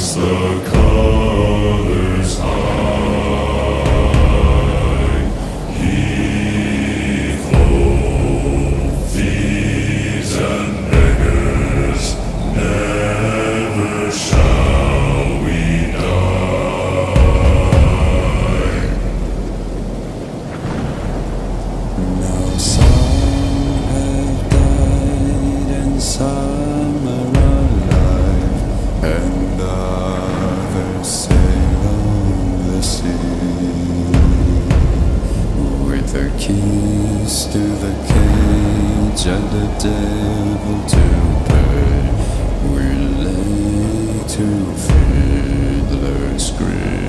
is the dancing with her keys to the cage and the devil to pay. We're late to fiddler's grave.